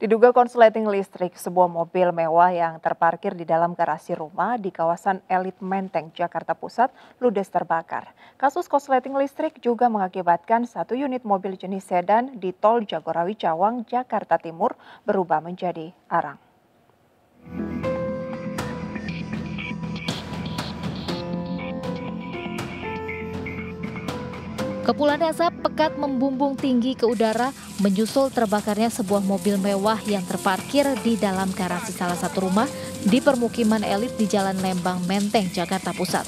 Diduga konsleting listrik sebuah mobil mewah yang terparkir di dalam garasi rumah di kawasan Elit Menteng, Jakarta Pusat, ludes terbakar. Kasus konsleting listrik juga mengakibatkan satu unit mobil jenis sedan di tol Jagorawi Cawang, Jakarta Timur berubah menjadi arang. Kepulan asap pekat membumbung tinggi ke udara menyusul terbakarnya sebuah mobil mewah yang terparkir di dalam garasi salah satu rumah di permukiman elit di Jalan Lembang Menteng, Jakarta Pusat.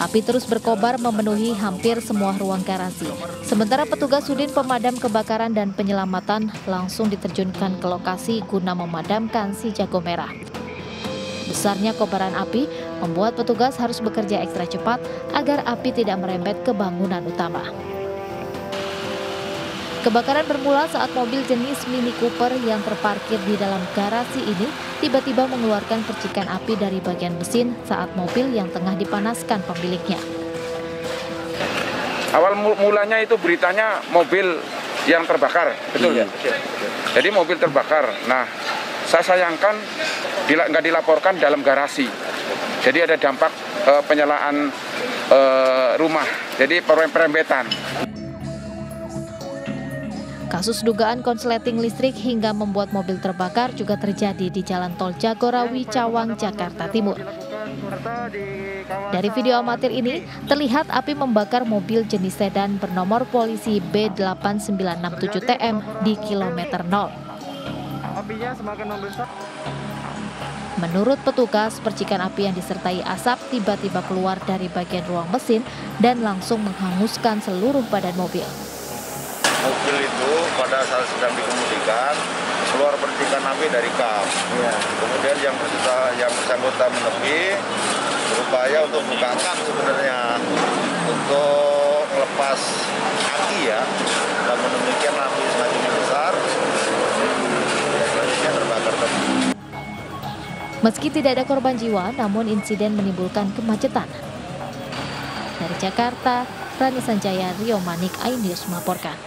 Api terus berkobar memenuhi hampir semua ruang garasi. Sementara petugas Sudin Pemadam Kebakaran dan Penyelamatan langsung diterjunkan ke lokasi guna memadamkan si jago merah. Besarnya kobaran api membuat petugas harus bekerja ekstra cepat agar api tidak merembet ke bangunan utama. Kebakaran bermula saat mobil jenis Mini Cooper yang terparkir di dalam garasi ini tiba-tiba mengeluarkan percikan api dari bagian mesin saat mobil yang tengah dipanaskan pemiliknya. Awal mulanya itu beritanya mobil yang terbakar, betul ya? Jadi mobil terbakar. Nah, saya sayangkan nggak dilaporkan dalam garasi. Jadi ada dampak uh, penyalaan uh, rumah, jadi perempetan. Kasus dugaan konsleting listrik hingga membuat mobil terbakar juga terjadi di Jalan Tol Jagorawi Cawang, Jakarta Timur. Dari video amatir ini, terlihat api membakar mobil jenis sedan bernomor polisi B8967TM di kilometer 0. Apinya semakin membesar. Menurut petugas, percikan api yang disertai asap tiba-tiba keluar dari bagian ruang mesin dan langsung menghanguskan seluruh badan mobil. Mobil itu pada saat sedang dikemudikan keluar percikan api dari kap. Ya. Kemudian yang yang bersangkutan menepi berupaya untuk buka kap sebenarnya untuk melepas aki ya. Namun demikian api semakin besar, Meski tidak ada korban jiwa, namun insiden menimbulkan kemacetan. Dari Jakarta, Rani Sanjaya, Rio Manik, iNews melaporkan.